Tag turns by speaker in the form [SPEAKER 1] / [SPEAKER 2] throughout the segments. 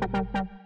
[SPEAKER 1] Thank you.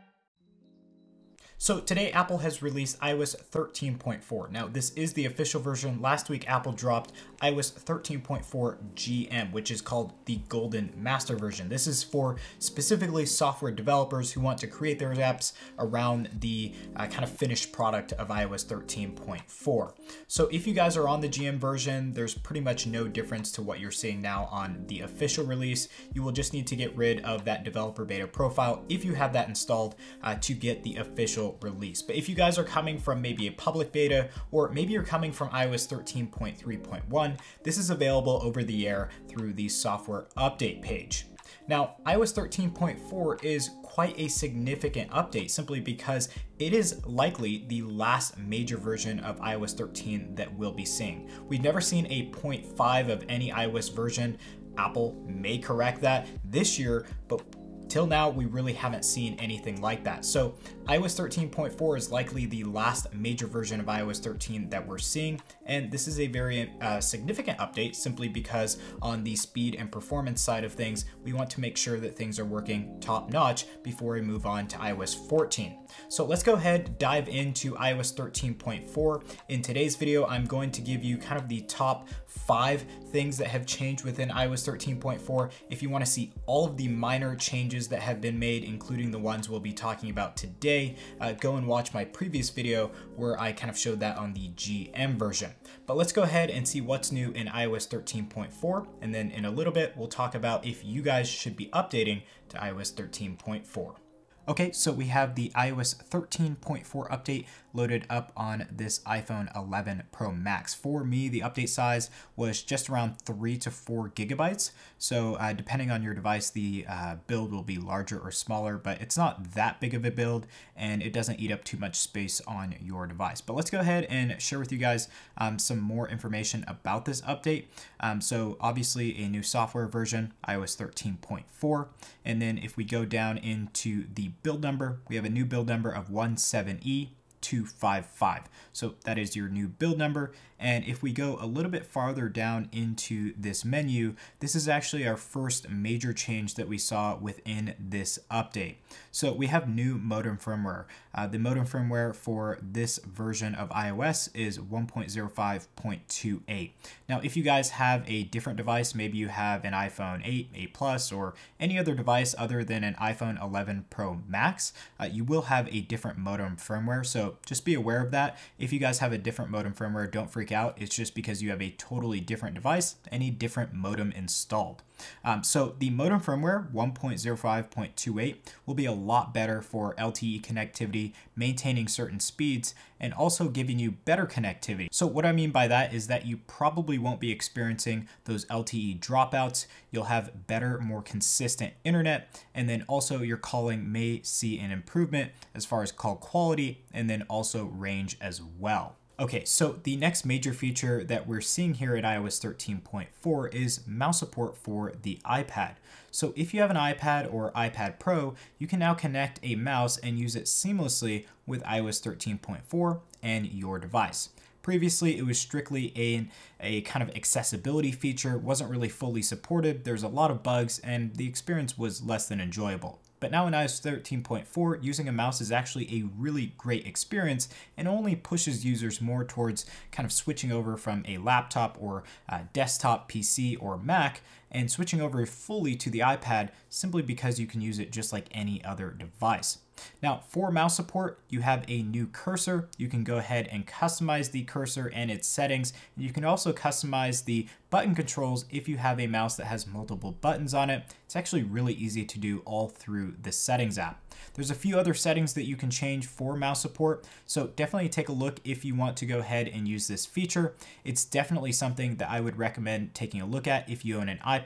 [SPEAKER 1] So today Apple has released iOS 13.4. Now this is the official version. Last week Apple dropped iOS 13.4 GM, which is called the Golden Master version. This is for specifically software developers who want to create their apps around the uh, kind of finished product of iOS 13.4. So if you guys are on the GM version, there's pretty much no difference to what you're seeing now on the official release. You will just need to get rid of that developer beta profile if you have that installed uh, to get the official release. But if you guys are coming from maybe a public beta, or maybe you're coming from iOS 13.3.1, this is available over the air through the software update page. Now, iOS 13.4 is quite a significant update simply because it is likely the last major version of iOS 13 that we'll be seeing. We've never seen a 0.5 of any iOS version. Apple may correct that this year, but Till now, we really haven't seen anything like that. So iOS 13.4 is likely the last major version of iOS 13 that we're seeing, and this is a very uh, significant update simply because on the speed and performance side of things, we want to make sure that things are working top notch before we move on to iOS 14. So let's go ahead, dive into iOS 13.4. In today's video, I'm going to give you kind of the top five things that have changed within iOS 13.4. If you wanna see all of the minor changes that have been made, including the ones we'll be talking about today, uh, go and watch my previous video where I kind of showed that on the GM version. But let's go ahead and see what's new in iOS 13.4. And then in a little bit, we'll talk about if you guys should be updating to iOS 13.4. Okay, so we have the iOS 13.4 update loaded up on this iPhone 11 Pro Max. For me, the update size was just around three to four gigabytes. So uh, depending on your device, the uh, build will be larger or smaller, but it's not that big of a build and it doesn't eat up too much space on your device. But let's go ahead and share with you guys um, some more information about this update. Um, so obviously a new software version, iOS 13.4. And then if we go down into the build number. We have a new build number of 17E. 255. So that is your new build number. And if we go a little bit farther down into this menu, this is actually our first major change that we saw within this update. So we have new modem firmware. Uh, the modem firmware for this version of iOS is 1.05.28. Now, if you guys have a different device, maybe you have an iPhone 8, 8 Plus, or any other device other than an iPhone 11 Pro Max, uh, you will have a different modem firmware. So just be aware of that. If you guys have a different modem firmware, don't freak out. It's just because you have a totally different device, any different modem installed. Um, so the modem firmware 1.05.28 will be a lot better for LTE connectivity, maintaining certain speeds, and also giving you better connectivity. So what I mean by that is that you probably won't be experiencing those LTE dropouts. You'll have better, more consistent internet, and then also your calling may see an improvement as far as call quality and then also range as well. Okay, so the next major feature that we're seeing here at iOS 13.4 is mouse support for the iPad. So if you have an iPad or iPad Pro, you can now connect a mouse and use it seamlessly with iOS 13.4 and your device. Previously, it was strictly a, a kind of accessibility feature, wasn't really fully supported, there's a lot of bugs, and the experience was less than enjoyable. But now in iOS 13.4, using a mouse is actually a really great experience and only pushes users more towards kind of switching over from a laptop or a desktop PC or Mac and switching over fully to the iPad simply because you can use it just like any other device. Now for mouse support, you have a new cursor. You can go ahead and customize the cursor and its settings. You can also customize the button controls if you have a mouse that has multiple buttons on it. It's actually really easy to do all through the settings app. There's a few other settings that you can change for mouse support, so definitely take a look if you want to go ahead and use this feature. It's definitely something that I would recommend taking a look at if you own an iPad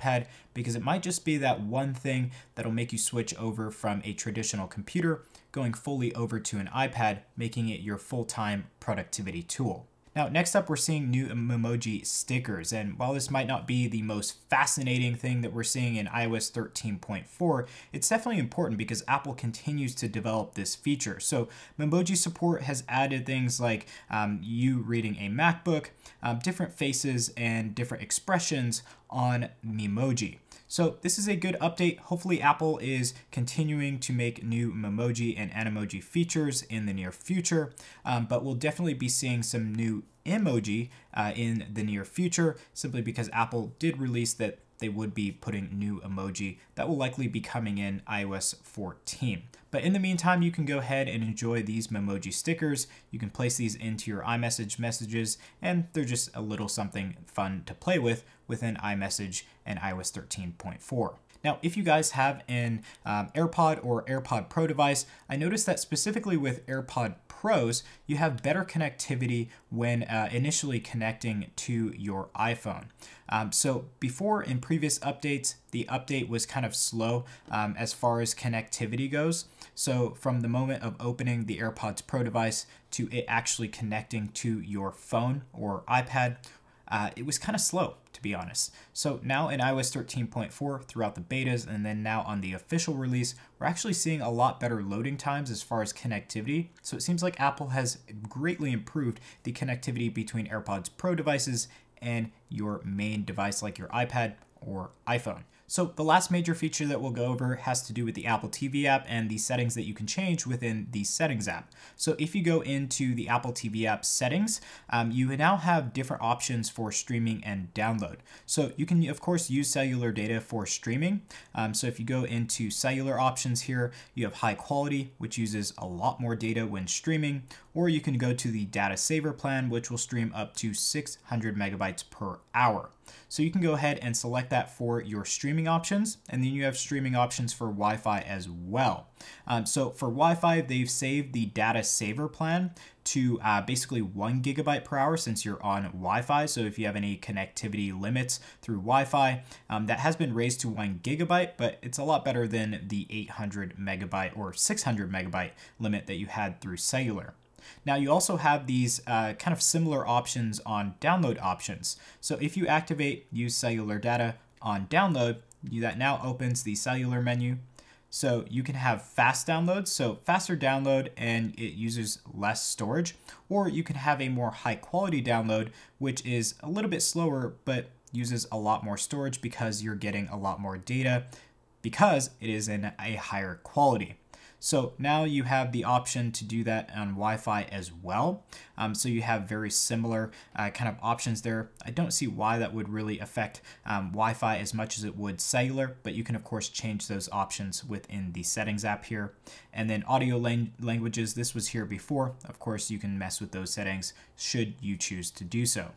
[SPEAKER 1] because it might just be that one thing that'll make you switch over from a traditional computer going fully over to an iPad, making it your full-time productivity tool. Now, next up, we're seeing new Memoji stickers. And while this might not be the most fascinating thing that we're seeing in iOS 13.4, it's definitely important because Apple continues to develop this feature. So Memoji support has added things like um, you reading a MacBook, um, different faces and different expressions on Memoji. So this is a good update. Hopefully Apple is continuing to make new Memoji and Animoji features in the near future, um, but we'll definitely be seeing some new emoji uh, in the near future simply because Apple did release that they would be putting new emoji that will likely be coming in iOS 14. But in the meantime, you can go ahead and enjoy these Memoji stickers. You can place these into your iMessage messages, and they're just a little something fun to play with within iMessage and iOS 13.4. Now, if you guys have an um, AirPod or AirPod Pro device, I noticed that specifically with AirPod Pros, you have better connectivity when uh, initially connecting to your iPhone. Um, so before in previous updates, the update was kind of slow um, as far as connectivity goes. So from the moment of opening the AirPods Pro device to it actually connecting to your phone or iPad, uh, it was kind of slow to be honest. So now in iOS 13.4 throughout the betas and then now on the official release, we're actually seeing a lot better loading times as far as connectivity. So it seems like Apple has greatly improved the connectivity between AirPods Pro devices and your main device like your iPad or iPhone. So the last major feature that we'll go over has to do with the Apple TV app and the settings that you can change within the settings app. So if you go into the Apple TV app settings, um, you now have different options for streaming and download. So you can of course use cellular data for streaming. Um, so if you go into cellular options here, you have high quality, which uses a lot more data when streaming, or you can go to the data saver plan, which will stream up to 600 megabytes per hour. So you can go ahead and select that for your streaming options, and then you have streaming options for Wi-Fi as well. Um, so for Wi-Fi, they've saved the data saver plan to uh, basically one gigabyte per hour since you're on Wi-Fi. So if you have any connectivity limits through Wi-Fi, um, that has been raised to one gigabyte, but it's a lot better than the 800 megabyte or 600 megabyte limit that you had through cellular. Now you also have these uh, kind of similar options on download options. So if you activate use cellular data on download, you, that now opens the cellular menu. So you can have fast downloads, so faster download and it uses less storage, or you can have a more high quality download, which is a little bit slower, but uses a lot more storage because you're getting a lot more data because it is in a higher quality. So now you have the option to do that on Wi-Fi as well. Um, so you have very similar uh, kind of options there. I don't see why that would really affect um, Wi-Fi as much as it would cellular, but you can of course change those options within the settings app here. And then audio lang languages, this was here before. Of course, you can mess with those settings should you choose to do so.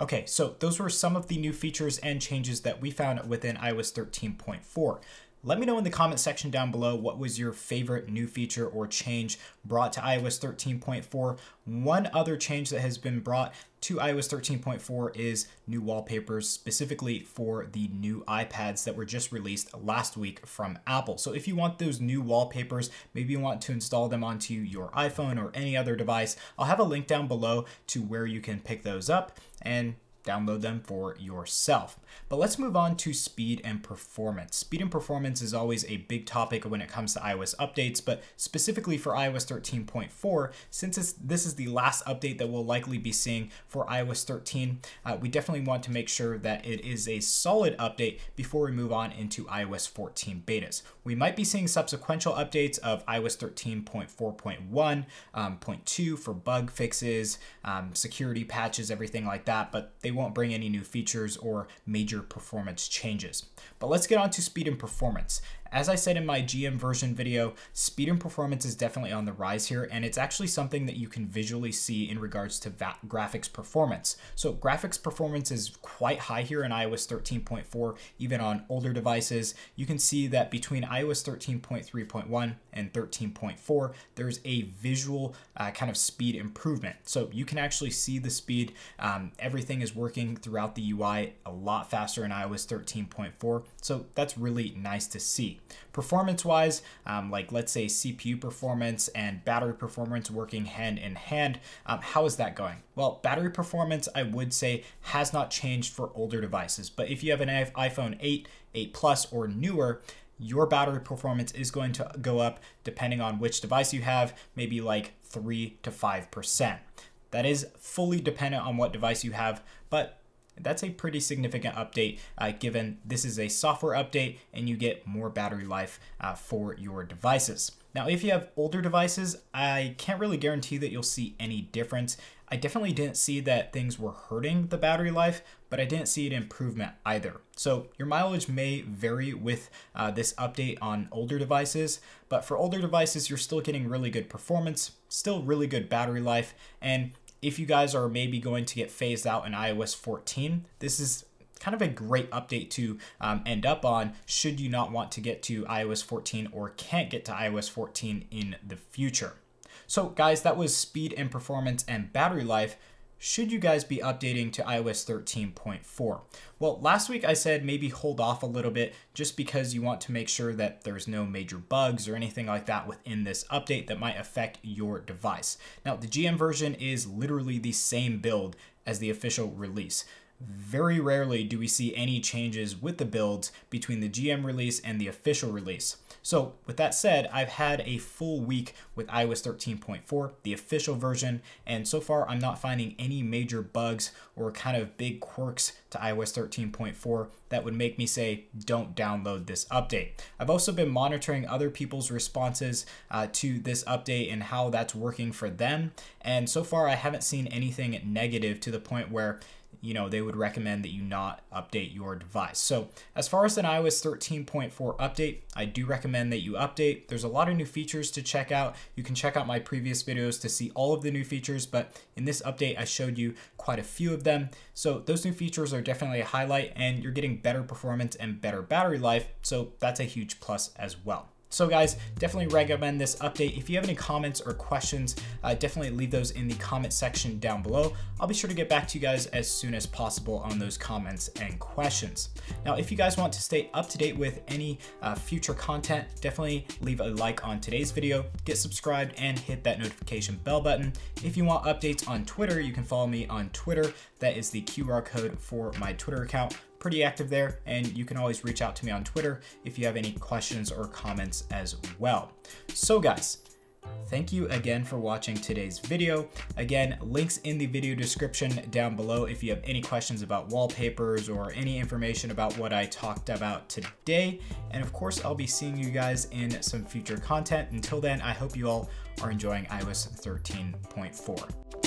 [SPEAKER 1] Okay, so those were some of the new features and changes that we found within iOS 13.4. Let me know in the comment section down below what was your favorite new feature or change brought to iOS 13.4. One other change that has been brought to iOS 13.4 is new wallpapers, specifically for the new iPads that were just released last week from Apple. So if you want those new wallpapers, maybe you want to install them onto your iPhone or any other device, I'll have a link down below to where you can pick those up and download them for yourself. But let's move on to speed and performance. Speed and performance is always a big topic when it comes to iOS updates, but specifically for iOS 13.4, since this is the last update that we'll likely be seeing for iOS 13, uh, we definitely want to make sure that it is a solid update before we move on into iOS 14 betas. We might be seeing subsequential updates of iOS 13.4.1, um, 0.2 for bug fixes, um, security patches, everything like that, but they won't bring any new features or major performance changes. But let's get on to speed and performance. As I said in my GM version video, speed and performance is definitely on the rise here, and it's actually something that you can visually see in regards to graphics performance. So graphics performance is quite high here in iOS 13.4, even on older devices. You can see that between iOS 13.3.1 and 13.4, there's a visual uh, kind of speed improvement. So you can actually see the speed. Um, everything is working throughout the UI a lot faster in iOS 13.4. So that's really nice to see. Performance wise, um, like let's say CPU performance and battery performance working hand in hand, um, how is that going? Well, battery performance, I would say, has not changed for older devices. But if you have an iPhone 8, 8 Plus, or newer, your battery performance is going to go up depending on which device you have, maybe like 3 to 5%. That is fully dependent on what device you have, but That's a pretty significant update uh, given this is a software update and you get more battery life uh, for your devices. Now, if you have older devices, I can't really guarantee that you'll see any difference. I definitely didn't see that things were hurting the battery life, but I didn't see an improvement either. So your mileage may vary with uh, this update on older devices, but for older devices, you're still getting really good performance, still really good battery life, and if you guys are maybe going to get phased out in iOS 14, this is kind of a great update to um, end up on should you not want to get to iOS 14 or can't get to iOS 14 in the future. So guys, that was speed and performance and battery life. Should you guys be updating to iOS 13.4? Well, last week I said maybe hold off a little bit just because you want to make sure that there's no major bugs or anything like that within this update that might affect your device. Now, the GM version is literally the same build as the official release. Very rarely do we see any changes with the builds between the GM release and the official release. So with that said, I've had a full week with iOS 13.4, the official version, and so far I'm not finding any major bugs or kind of big quirks to iOS 13.4 that would make me say don't download this update. I've also been monitoring other people's responses uh, to this update and how that's working for them, and so far I haven't seen anything negative to the point where you know, they would recommend that you not update your device. So as far as an iOS 13.4 update, I do recommend that you update. There's a lot of new features to check out. You can check out my previous videos to see all of the new features, but in this update, I showed you quite a few of them. So those new features are definitely a highlight and you're getting better performance and better battery life. So that's a huge plus as well. So guys, definitely recommend this update. If you have any comments or questions, uh, definitely leave those in the comment section down below. I'll be sure to get back to you guys as soon as possible on those comments and questions. Now, if you guys want to stay up to date with any uh, future content, definitely leave a like on today's video, get subscribed, and hit that notification bell button. If you want updates on Twitter, you can follow me on Twitter. That is the QR code for my Twitter account pretty active there, and you can always reach out to me on Twitter if you have any questions or comments as well. So guys, Thank you again for watching today's video. Again, links in the video description down below if you have any questions about wallpapers or any information about what I talked about today. And of course, I'll be seeing you guys in some future content. Until then, I hope you all are enjoying iOS 13.4.